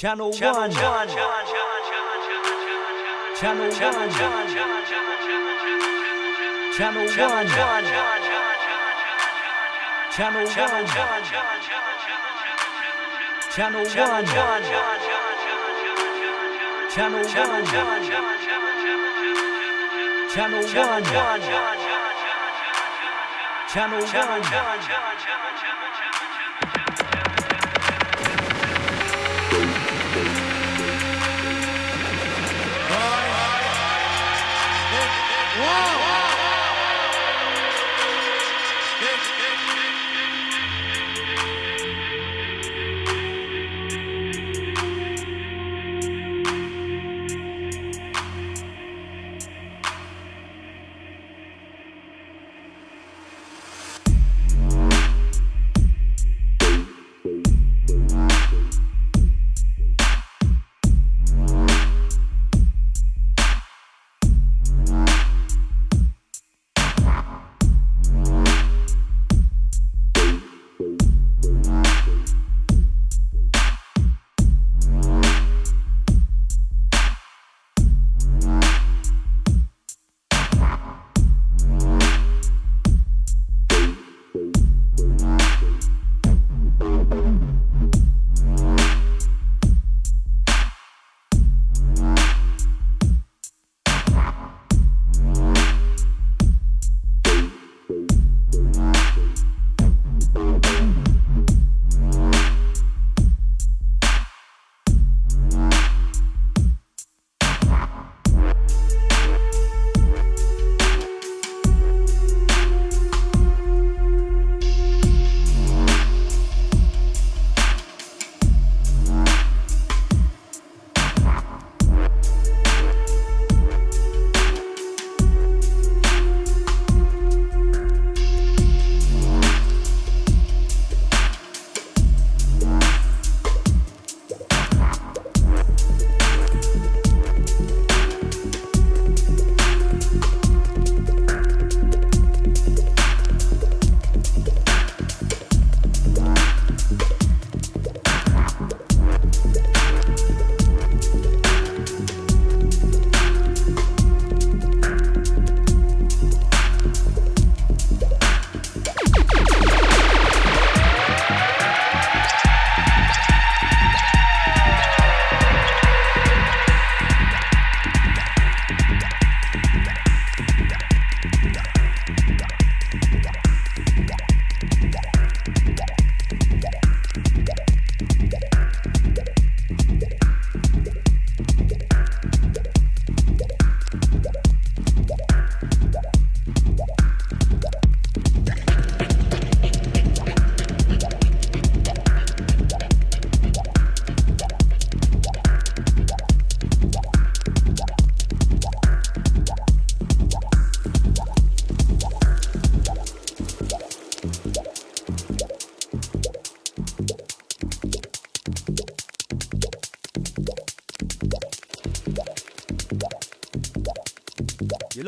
Channel One. Channel One. Channel One. Channel One. Channel One. Channel One. Channel One. Channel One. You're locked into You're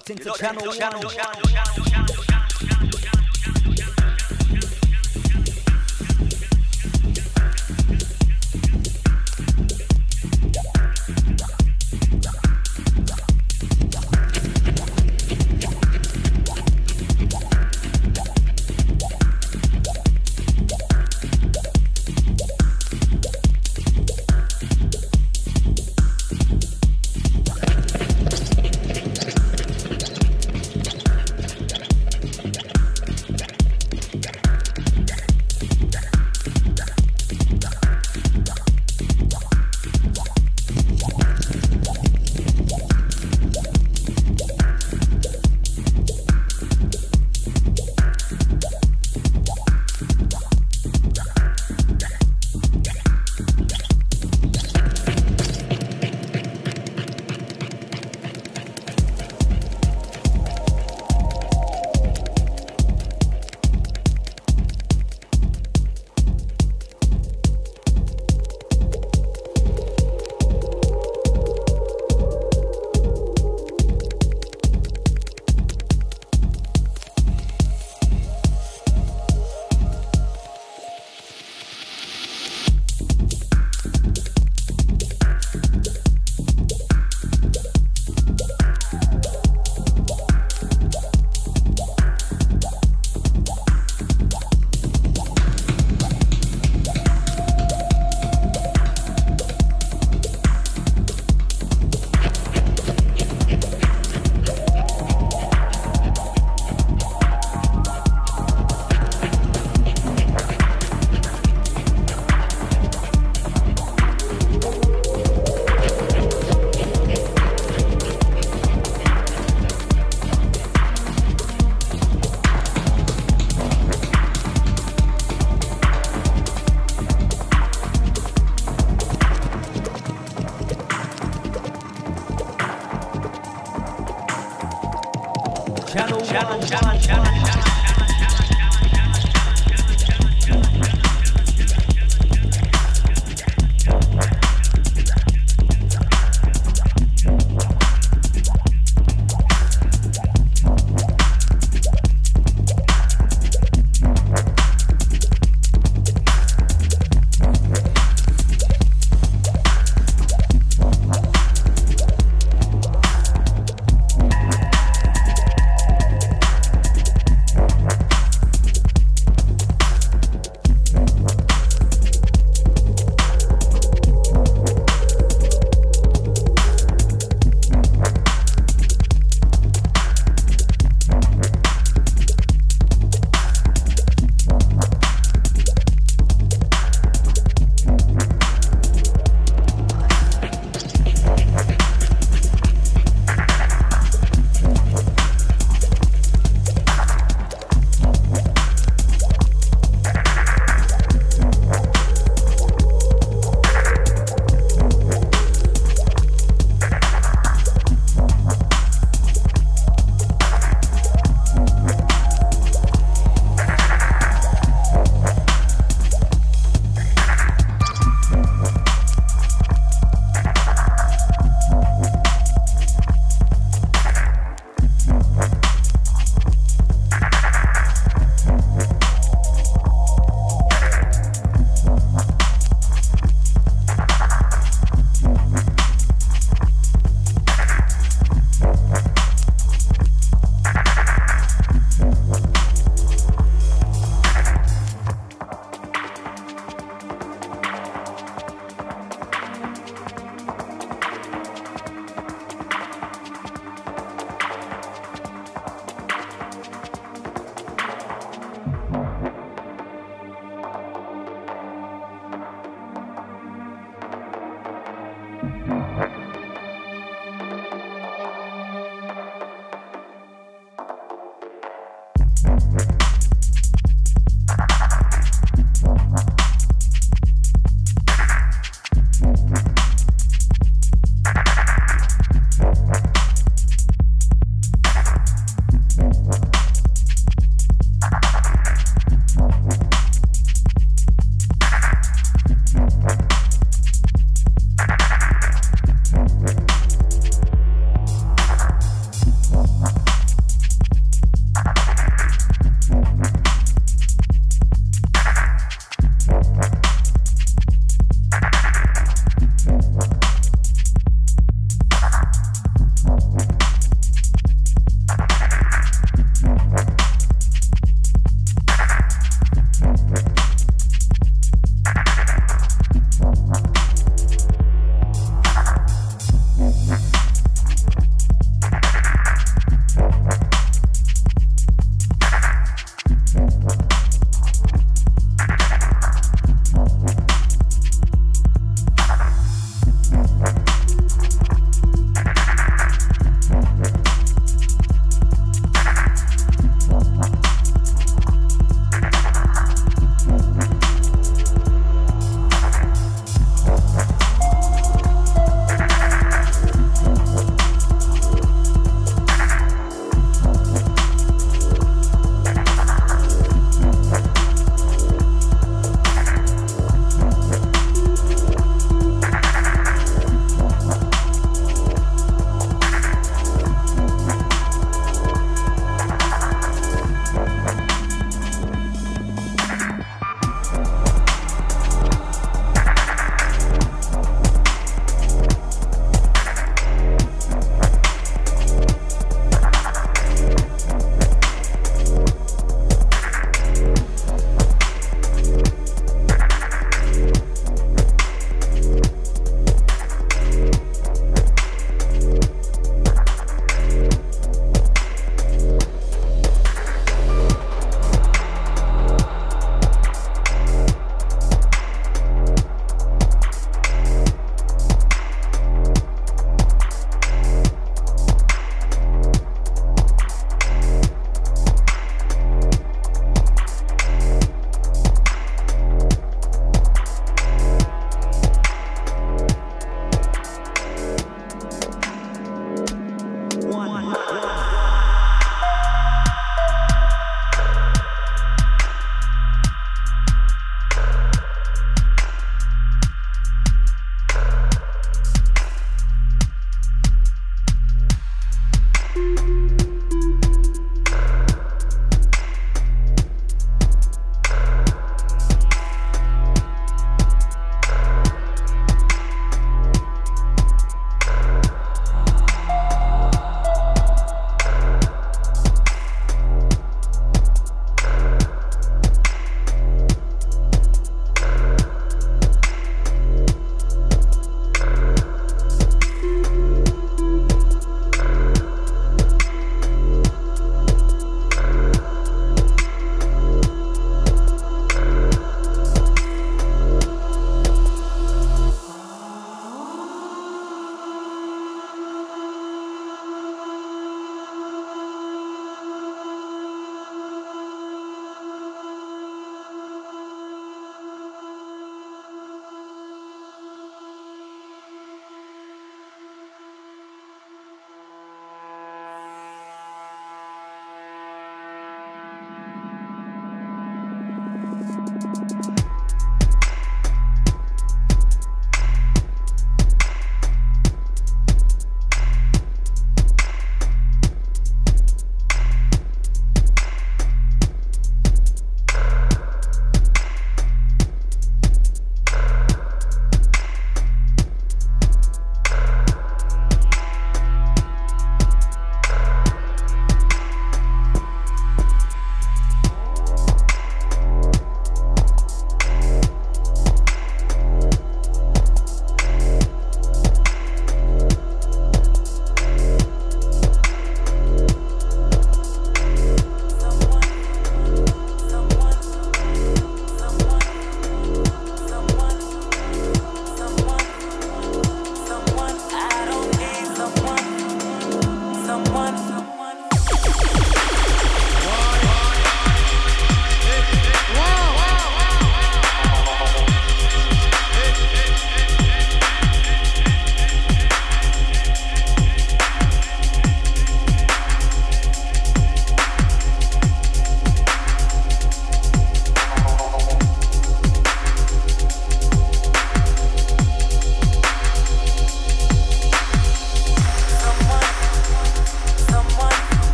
channel, into channel, channel, channel, channel.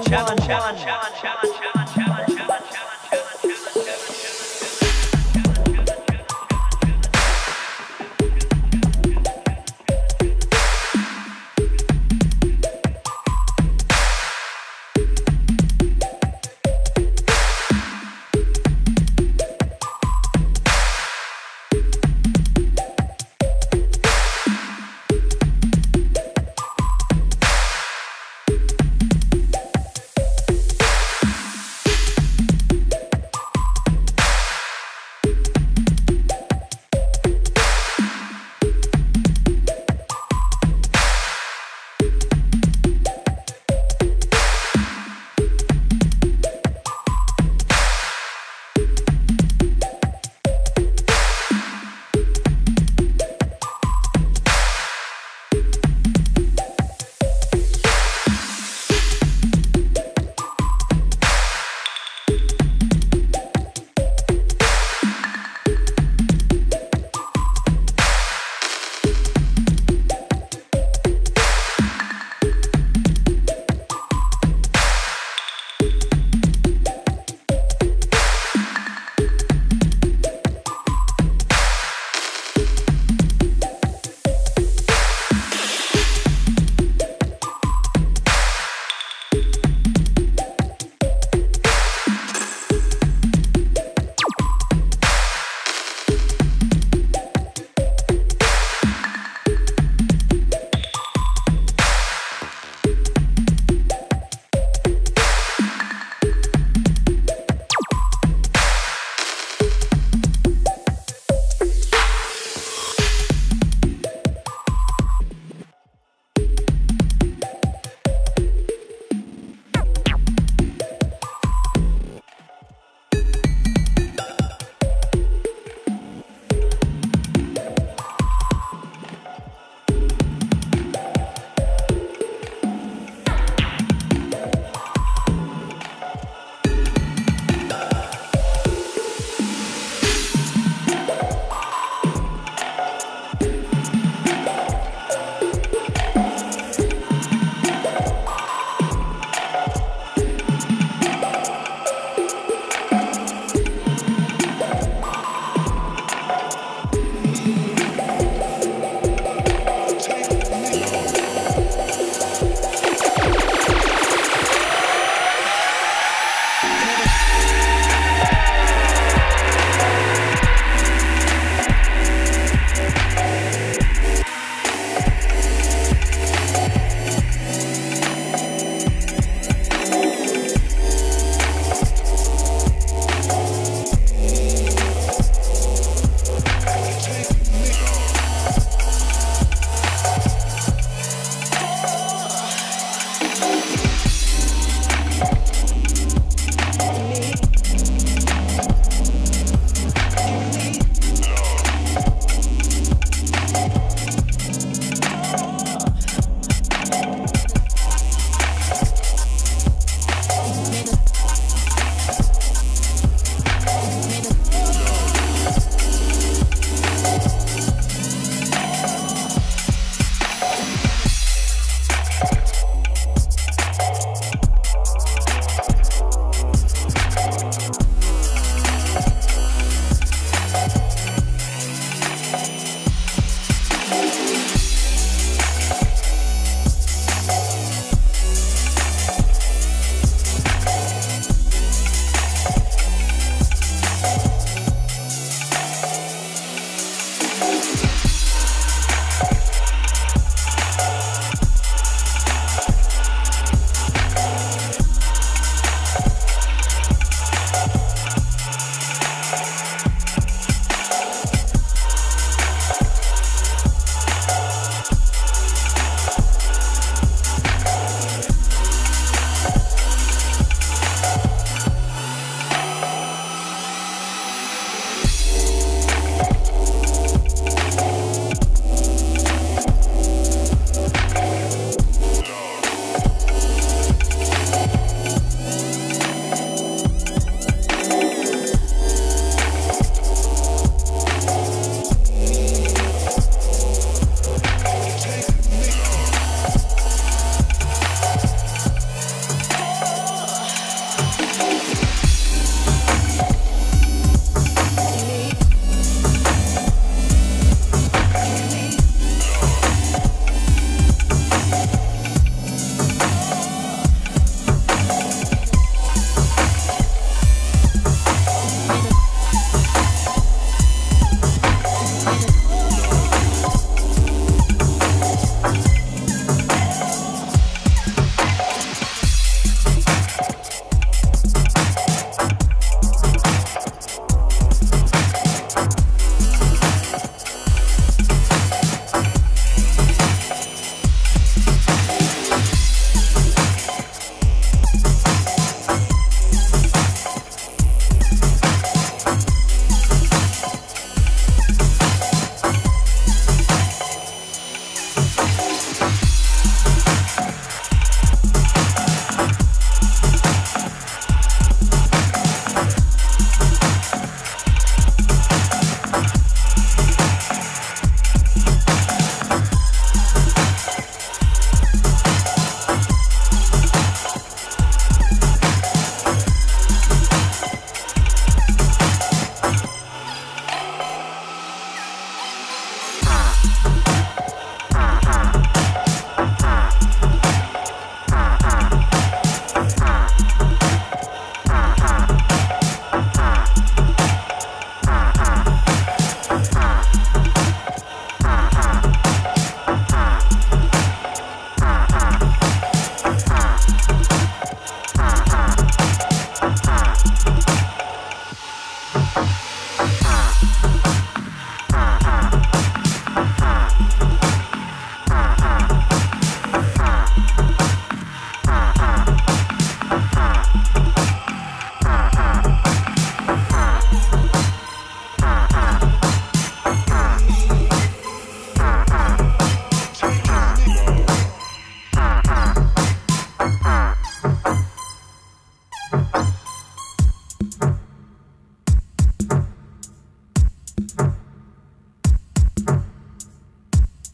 challenge, challenge, challenge, challenge, challenge.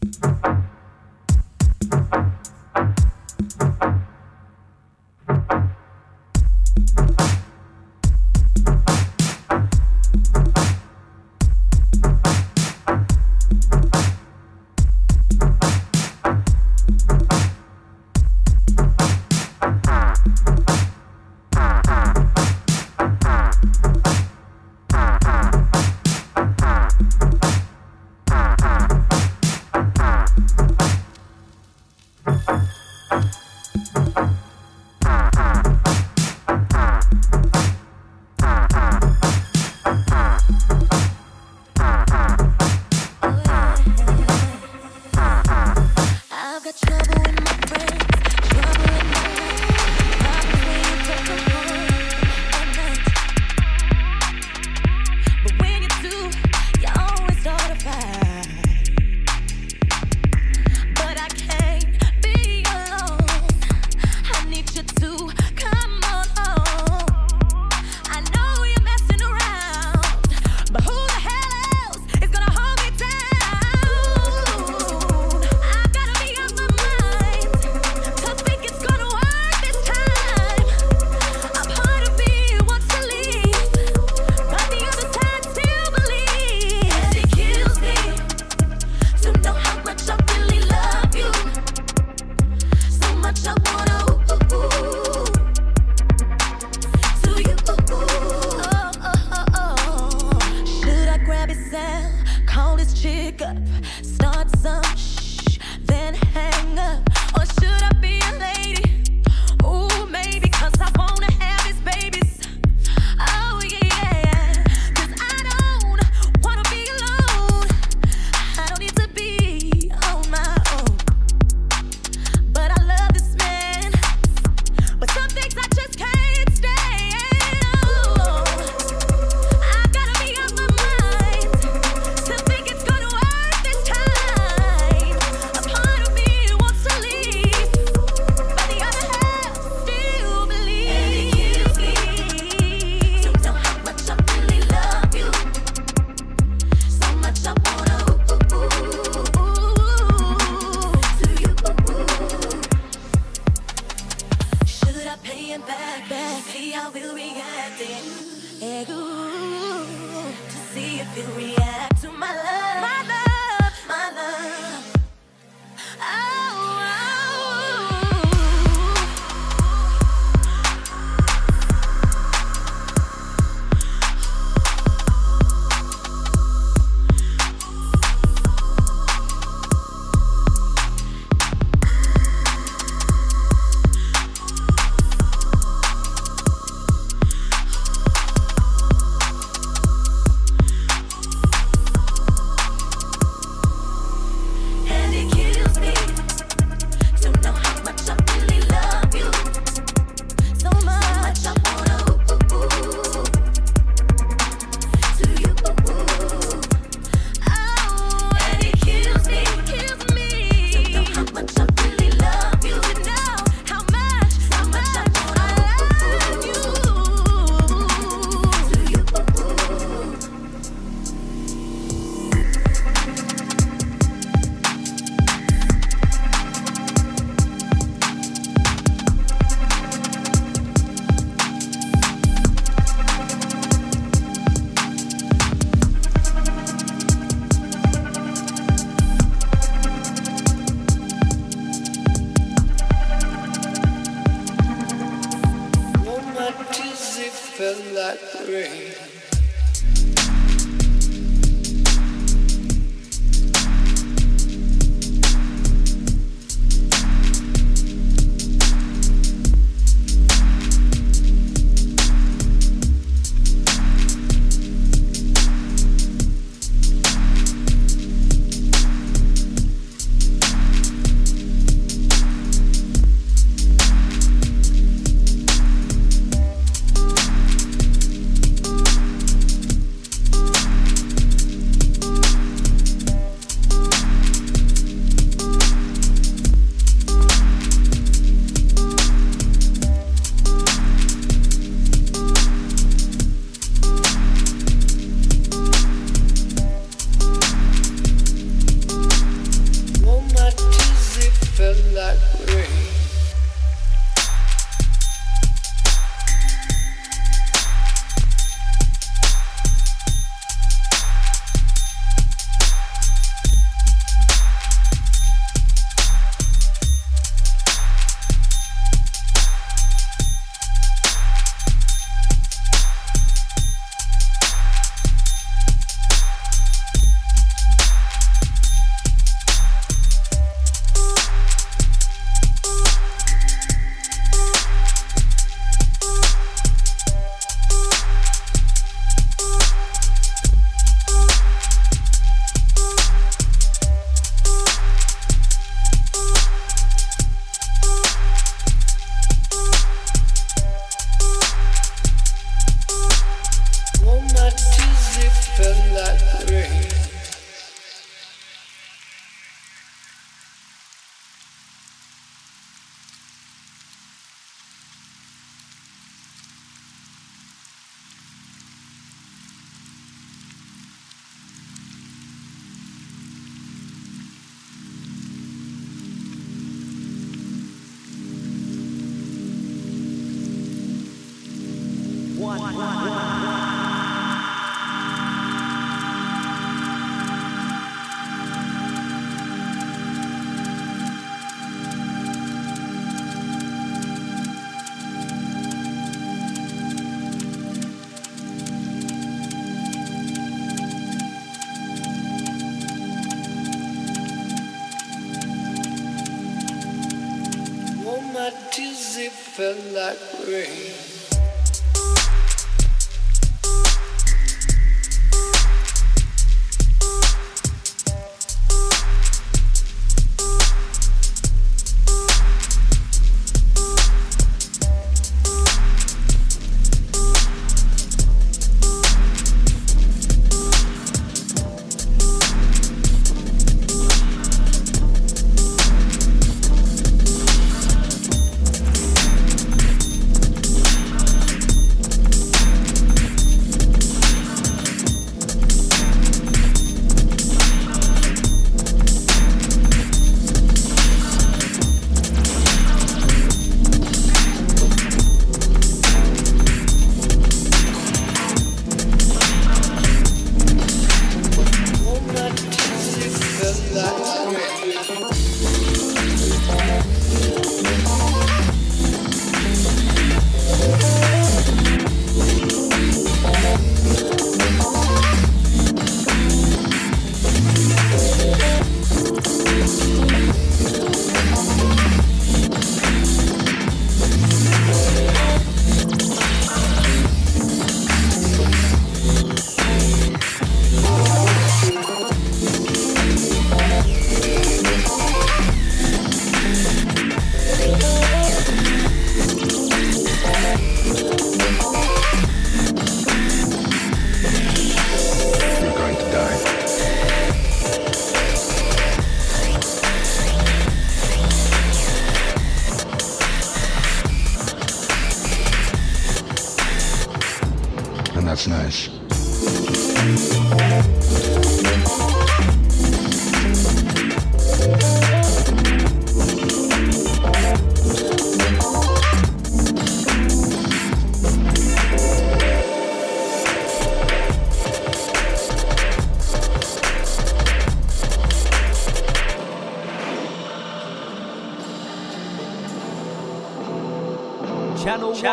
you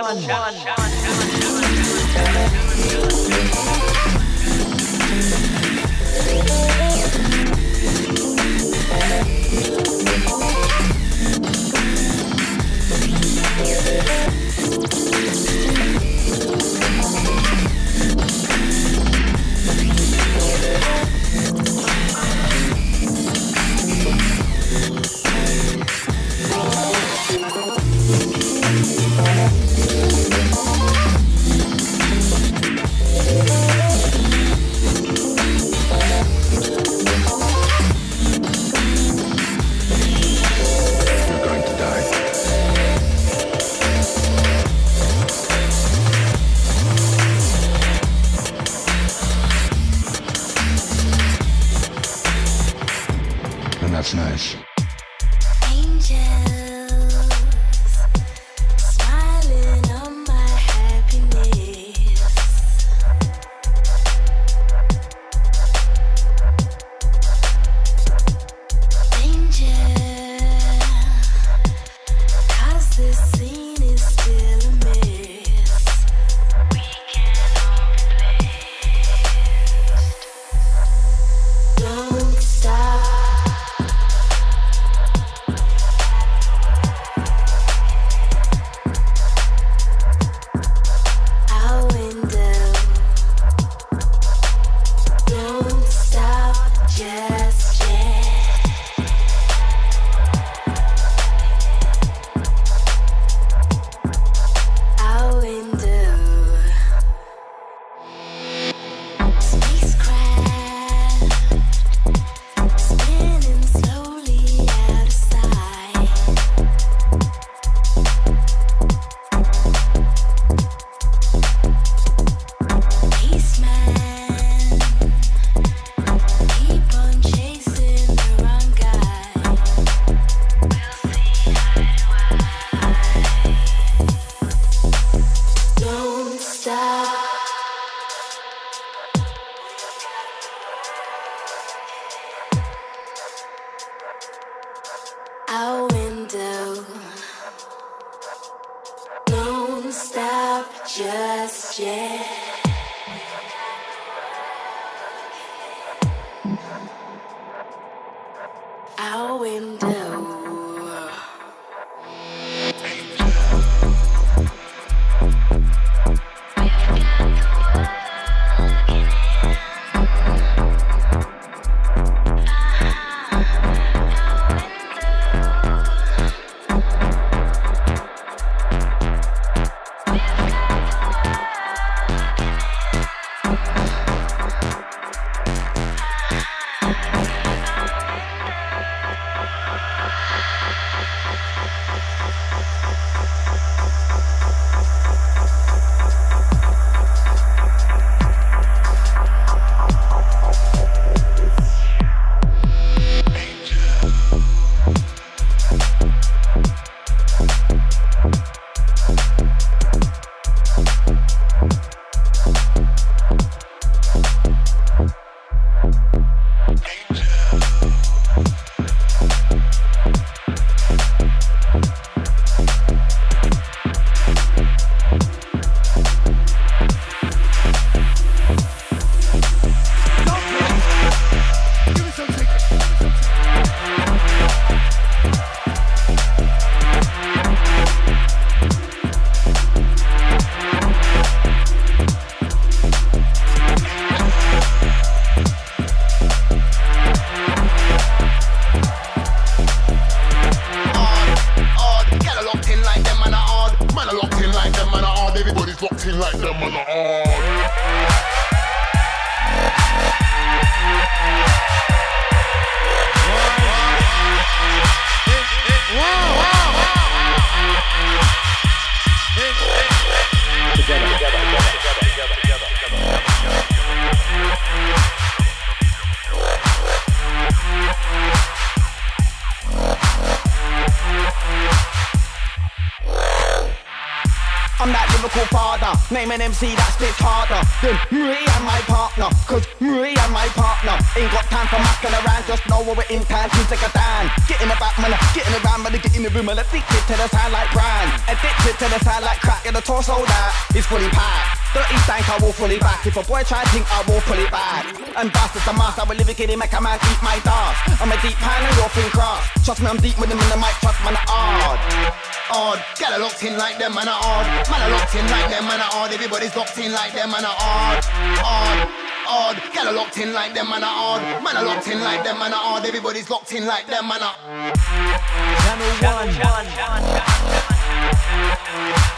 one. one. MC that spits harder than me and my partner. Cause me and my partner ain't got time for mucking around. Just know when we're in town to take a down. Get in the back, man. Get in the round, man. Get in the room, man. Addicted to the sound like brand. Addicted to the sound like crack. In the torso that is fully packed. Dirty stank, I will pull it back. If a boy try to think, I will pull it back. And bastards, the master, I will live it, make a man eat my dust. I'm a deep pan and you're thin cross. Trust me, I'm deep with them in the mic, trust man, I'm hard. Odd, get a locked in like them, man, are odd. Man, are locked in like them, man, are odd. Everybody's locked in like them, man, are odd. Odd, odd, get a locked in like them, man, are odd. Man, are locked in like them, man, are odd. Everybody's locked in like them, man, are. Channel 1. odd.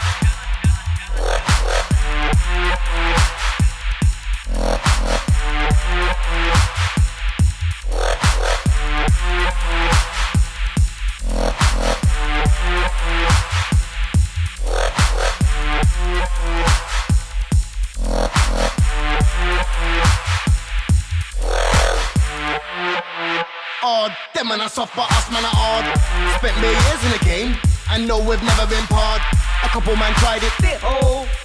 Man are soft, but us man are odd. Spent me years in the game, and know we've never been part. A couple man tried it,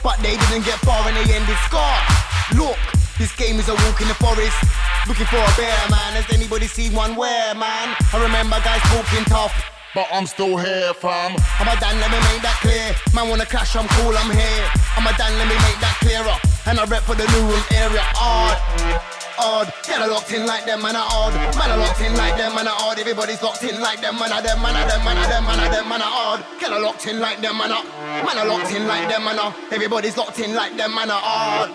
but they didn't get far and they ended scarred. Look, this game is a walk in the forest. Looking for a bear, man. Has anybody seen one where, man? I remember guys talking tough. But I'm still here, fam. I'm a Dan, let me make that clear. Man wanna clash, I'm cool, I'm here. I'm a Dan, let me make that clearer. And I rep for the new area. Odd, odd. Get a locked in like them, man are odd. Man are locked in like them, man are odd. Everybody's locked in like them, man are them, man are them, man are them, man are them, man are odd. Get a locked in like them, man are. Man are locked in like them, man are. Everybody's locked in like them, man are odd.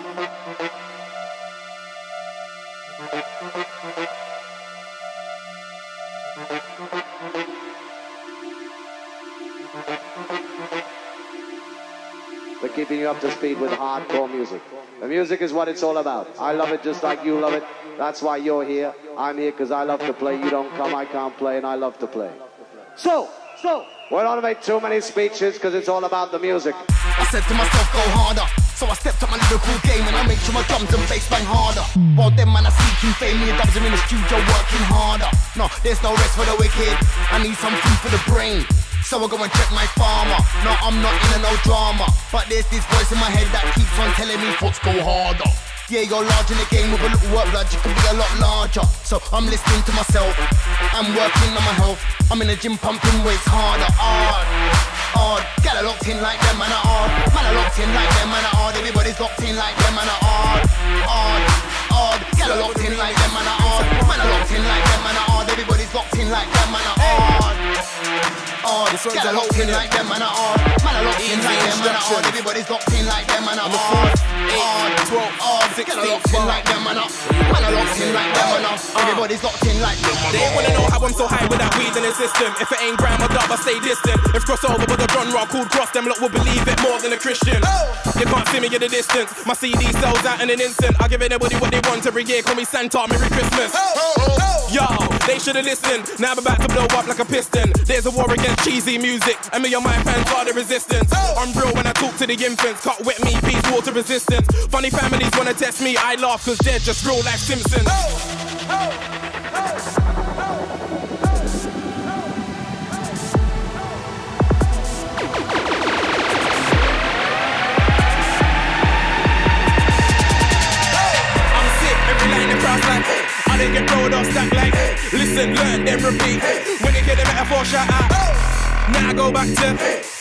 We're keeping you up to speed with hardcore music. The music is what it's all about. I love it just like you love it. That's why you're here. I'm here because I love to play. You don't come, I can't play, and I love to play. So, so, we don't make too many speeches because it's all about the music. I said to myself, go harder. So I stepped up my lyrical game and I made sure my drums and bass bang harder. While them man are seeking fame, me and dubs are in the studio working harder. No, there's no rest for the wicked. I need some food for the brain. So I go and check my farmer. No, I'm not in a no drama. But there's this voice in my head that keeps on telling me, Let's go harder. yeah, you're large in the game with a little work blood, you can be a lot larger. So I'm listening to myself, I'm working on my health. I'm in the gym pumping weights harder, hard, hard. Get a locked in like them, man, are hard. Man, are locked in like them, man, are hard. Everybody's locked in like them, man, are hard, hard, hard. Get a locked in like them, man, are hard. Man, are locked in like them, man, are hard. Everybody's locked in like them, man, are hard. Hard. Get a locked in like them, man, are hard. Man, are locked in like them, man, are hard. Everybody's locked in like them, man, are hard, hard, hard. Get a locked in like them, man, are. Man, are locked in like them, man, are. Everybody's locked in like them, man, They wanna know how I'm so high with that weed in the system. If it ain't grime or dub, I stay distant. If crossover with a genre called cross, them lot will believe it more than a Christian. Oh. You can't see me at a distance. My CD sells out in an instant. I give anybody what they want every year. Call me Santa, Merry Christmas. Oh. Oh. Yo, they should've listened. Now I'm about to blow up like a piston. There's a war against cheesy music, and me and my fans are the resistance. I'm real when I talk to the infants. Cut wet me, peace, water resistance. Funny families wanna test me, I laugh cause they're just real like Simpsons. I'm sick, every line the like oh, I didn't get rolled off stack Listen, learn, then repeat When you get the metaphor, shout out. Now I go back to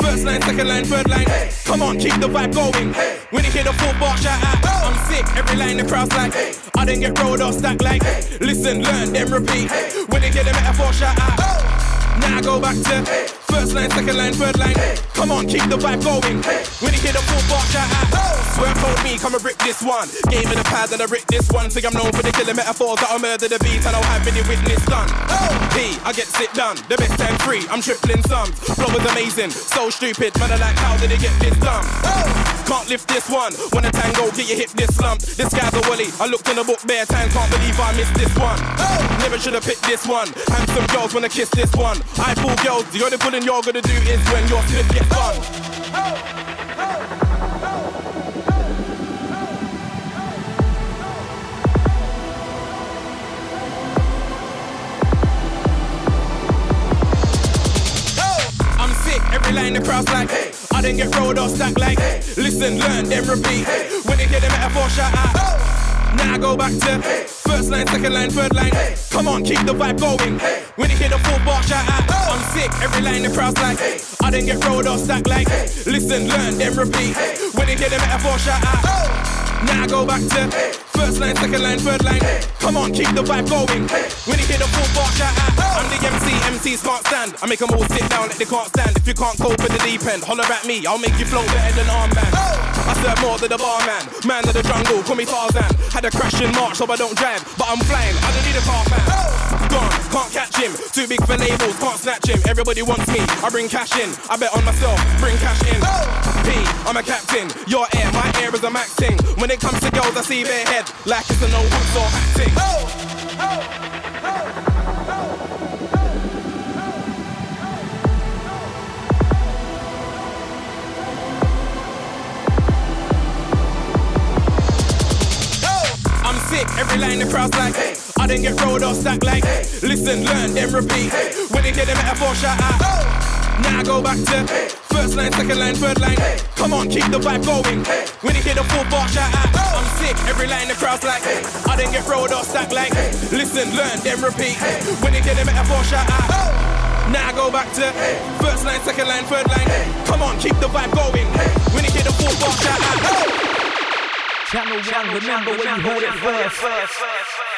First line, second line, third line. Come on, keep the vibe going. When you hear the full bar, shout out. I'm sick, every line the crowd's like. I didn't get rolled off stack like. Listen, learn, then repeat When you hear the metaphor, shout out. Now I go back to First line, second line, third line. Come on, keep the vibe going. When you hear the full bar, shout out. Swear told me, come and rip this one. Game in the pad and I rip this one. Say I'm known for the killer metaphors that I murder the beat and I'll have any witness done. P, I get sit done. The best time free, I'm tripling sums. Flow is amazing, so stupid. Man, I like, how did it get this done? Can't lift this one. When a tango, get your hip this slump. This guy's a wally. I looked in the book bare time, can't believe I missed this one. Never should have picked this one. Handsome girls wanna kiss this one. I pull girls, the only pulling you're gonna do is when your slip gets done. I'm sick, every line the crowd's like, I didn't get rolled or stacked like, listen, learn, then repeat. When they hear the metaphor, shout out. Now I go back to first line, second line, third line. Come on, keep the vibe going. When you hear the full bar, shout out. I'm sick, every line the crowd's like, I didn't get rolled or stacked like, listen, learn, then repeat. When they hear the metaphor, shout out. Oh. Now I go back to first line, second line, third line. Come on, keep the vibe going. When you hear the full bar, shout out. I'm the MC, MCs can't stand. I make them all sit down like they can't stand. If you can't cope with the deep end, holler at me, I'll make you flow better than armband. I serve more than the barman, man of the jungle, call me Tarzan. Had a crash in March, so I don't drive, but I'm flying. I don't need a car fan. Gone, can't catch him. Too big for labels, can't snatch him. Everybody wants me, I bring cash in. I bet on myself, bring cash in. P, I'm a captain. Your air, my air is a max thing. When it comes to girls, I see their head like it's a no hooks or. I'm sick, every line the crowd's like, I didn't get rolled or stacked like, listen, learn, then repeat. When they hear the metaphor, shout out. Now I go back to first line, second line, third line. Come on, keep the vibe going. When you hear the full bar, shout out. I'm sick, every line the crowd's like, I didn't get rolled or stacked like, listen, learn, then repeat. When you hear the metaphor, shout out. Now I go back to first line, second line, third line. Come on, keep the vibe going. When you hear the full bar, shout out. Channel 1, remember where you heard it first.